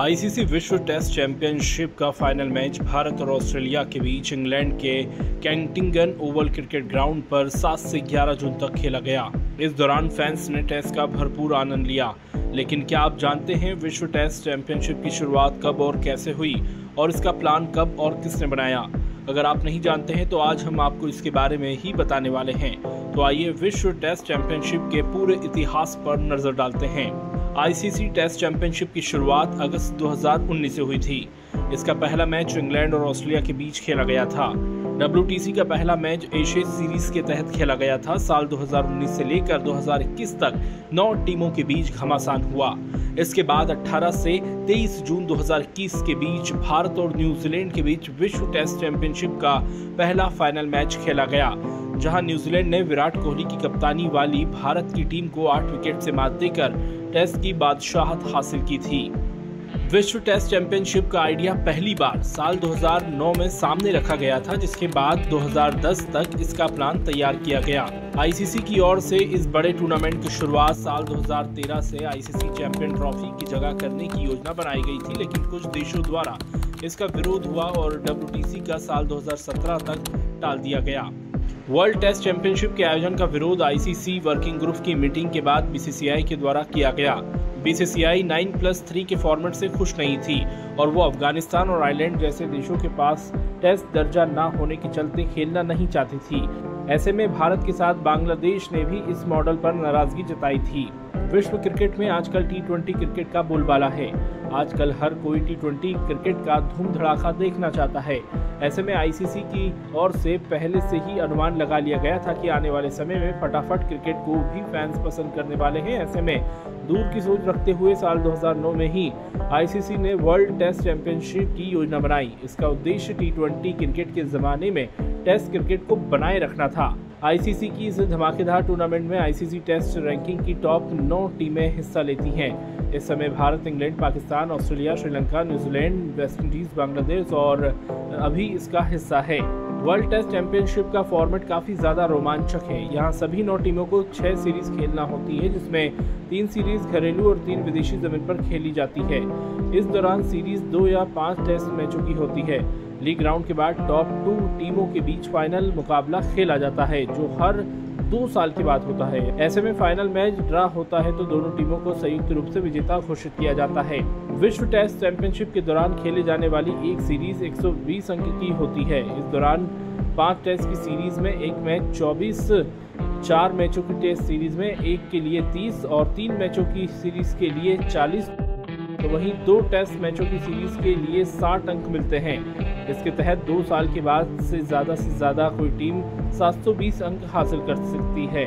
ICC विश्व test championship का final match Bharat और ऑस्ट्रेलिया के बीच इंग्लैंड के कैंटिंगन ओवल क्रिकेट ग्राउंड पर 7 से 11 जून तक खेला गया। इस दौरान फैंस ने टेस्ट का भरपूर आनंद लिया। लेकिन क्या आप जानते हैं विश्व टेस्ट चैंपियनशिप की शुरुआत कब और कैसे हुई और इसका प्लान कब और किसने बनाया? अगर आप नहीं जानते हैं तो आज हम आपको इसके बारे में ही बताने वाले हैं। तो आइए विश्व टेस्ट चैंपियनशिप के पूरे इतिहास पर नज़र डालते हैं। आईसीसी टेस्ट चैंपियनशिप की शुरुआत अगस्त 2019 से हुई थी। इसका पहला मैच इंग्लैंड और ऑस्ट्रेलिया के बीच खेला गया था। डब्ल्यू का पहला मैच एशिया सीरीज़ के तहत खेला गया था। साल 2019 से लेकर 2021 तक नौ टीमों के बीच घमासान हुआ। इसके बाद 18 से 23 जून 2021 के बीच भारत और न्यूजीलैंड के बीच विश्व टेस्ट चैंपियनशिप का पहला फाइनल मैच खेला गया। जहाँ न्यूजीलैंड ने विराट कोहली की कप्तानी वाली भारत की टीम को आठ विकेट से मात देकर टेस्ट की बादशाहत हासिल की थी। विश्व टेस्ट चैंपियनशिप का आइडिया पहली बार साल 2009 में सामने रखा गया था, जिसके बाद 2010 तक इसका प्लान तैयार किया गया। आईसीसी की ओर से इस बड़े टूर्नामेंट की शुरुआत साल 2013 से आईसीसी चैंपियन ट्रॉफी की जगह करने की योजना बनाई गई थी, लेकिन कुछ देशों द्वारा इसका विरोध हुआ और डब्ल्यूटीसी का साल 2017 तक टाल दिया गया। वर्ल्ड टेस्ट चैंपियनशिप के आयोजन का विरोध आईसीसी वर्किंग ग्रुप की मीटिंग के बाद बीसीसीआई के द्वारा किया गया। बीसीसीआई 9 प्लस थ्री के फॉर्मेट से खुश नहीं थी और वो अफ़गानिस्तान और आयरलैंड जैसे देशों के पास टेस्ट दर्जा न होने के चलते खेलना नहीं चाहती थी। ऐसे में भारत के साथ बांग्लादेश ने भी इस मॉडल पर नाराज़गी जताई थी। विश्व क्रिकेट में आजकल टी ट्वेंटी क्रिकेट का बोलबाला है। आजकल हर कोई टी ट्वेंटी क्रिकेट का धूम धड़ाका देखना चाहता है। ऐसे में आईसीसी की ओर से पहले से ही अनुमान लगा लिया गया था कि आने वाले समय में फटाफट क्रिकेट को भी फैंस पसंद करने वाले हैं। ऐसे में दूर की सोच रखते हुए साल 2009 में ही आईसीसी ने वर्ल्ड टेस्ट चैंपियनशिप की योजना बनाई। इसका उद्देश्य टी क्रिकेट के जमाने में टेस्ट क्रिकेट को बनाए रखना था। आईसीसी की इस धमाकेदार टूर्नामेंट में आईसीसी टेस्ट रैंकिंग की टॉप नौ टीमें हिस्सा लेती हैं। इस समय Bharat, England, Pakistan, Australia, Sri Lanka, New Zealand West Indies Bangladesh और अभी इसका हिस्सा है। वर्ल्ड टेस्ट चैंपियनशिप का फॉर्मेट काफ़ी ज़्यादा रोमांचक है। यहाँ सभी नौ टीमों को छह सीरीज़ खेलना होती है, जिसमें तीन सीरीज़ घरेलू और तीन विदेशी ज़मीन पर खेली जाती है। इस दौरान सीरीज़ दो या पाँच टेस्ट मैचों की होती है। लीग राउंड के बाद टॉप टू टीमों के बीच फाइनल मुकाबला खेला जाता है, जो हर दो साल के बाद होता है। ऐसे में फाइनल मैच ड्रा होता है तो दोनों टीमों को संयुक्त रूप से विजेता घोषित किया जाता है। विश्व टेस्ट चैंपियनशिप के दौरान खेले जाने वाली एक सीरीज़ 120 अंक की होती है। इस दौरान पाँच टेस्ट की सीरीज़ में एक मैच 24 चार मैचों की टेस्ट सीरीज़ में एक के लिए 30 और तीन मैचों की सीरीज़ के लिए 40 तो वहीं दो टेस्ट मैचों की सीरीज़ के लिए 60 अंक मिलते हैं। इसके तहत दो साल के बाद से ज़्यादा से ज़्यादा कोई टीम 720 अंक हासिल कर सकती है।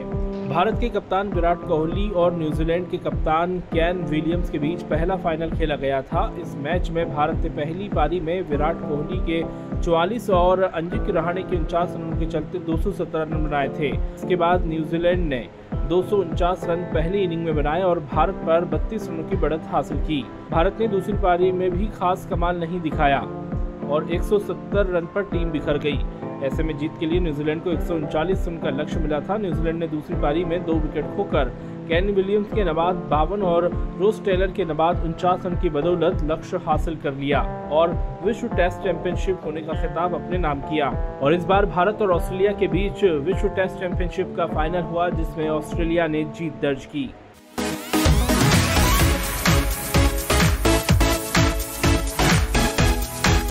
भारत के कप्तान विराट कोहली और न्यूजीलैंड के कप्तान कैन विलियम्स के बीच पहला फाइनल खेला गया था। इस मैच में भारत ने पहली पारी में विराट कोहली के 44 और अंजिक रहाणे के उनचास रनों के चलते 217 रन बनाए थे। इसके बाद न्यूजीलैंड ने दो सौ उनचास रन पहली इनिंग में बनाए और भारत पर 32 रनों की बढ़त हासिल की। भारत ने दूसरी पारी में भी खास कमाल नहीं दिखाया। और 170 रन पर टीम बिखर गई। ऐसे में जीत के लिए न्यूजीलैंड को एक रन का लक्ष्य मिला था। न्यूजीलैंड ने दूसरी पारी में दो विकेट खोकर कैन विलियम्स के नबाद बावन और रोस टेलर के नबाद उनचास रन की बदौलत लक्ष्य हासिल कर लिया और विश्व टेस्ट चैंपियनशिप होने का खिताब अपने नाम किया। और इस बार भारत और ऑस्ट्रेलिया के बीच विश्व टेस्ट चैंपियनशिप का फाइनल हुआ, जिसमें ऑस्ट्रेलिया ने जीत दर्ज की।